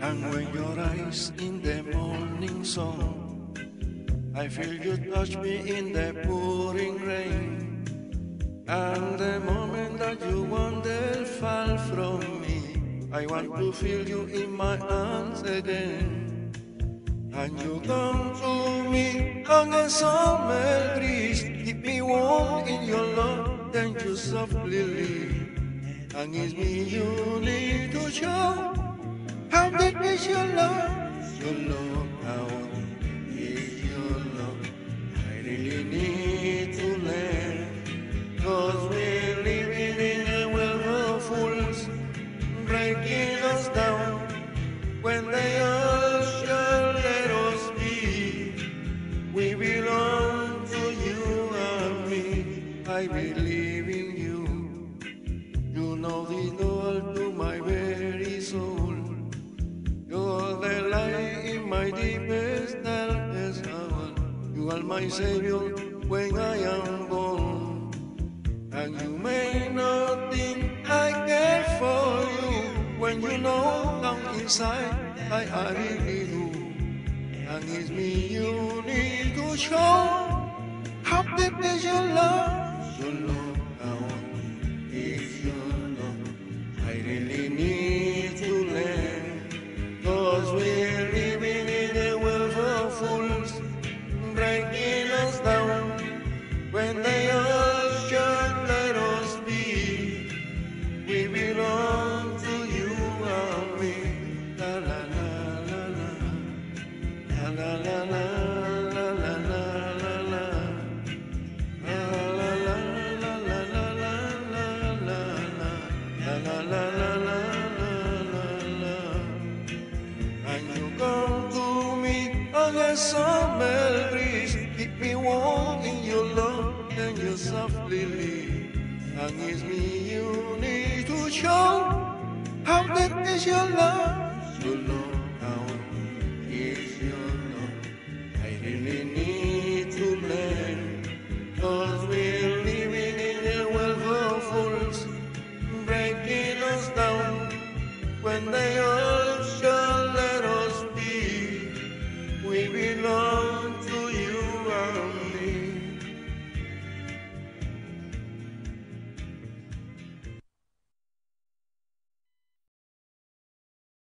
And when your eyes in the morning sun, I feel you touch me in the pouring rain. And the moment that you wander far from me, I want to feel you in my arms again. And you come to me on a summer breeze, keep me warm in your love, then you softly leave. And it's me you need to show. How your love? Your love, how your love? I really need to learn. Cause we're living in a world of fools, breaking us down. When they all shall let us be, we belong to you and me. I believe darkest hour. You are my savior when I am gone. And you may not think I care for you when you know down inside I, I really do. And it's me you need to show how deep is your love. Your love, When they usher let us be, we belong to you and me. La la la la la, la la la la. La la la la la la And you come to me on a summer breeze softly. And it's me you need to show how deep is your love, your love, how deep your love. I really need to learn, cause we're living in a world of fools, breaking us down when they are.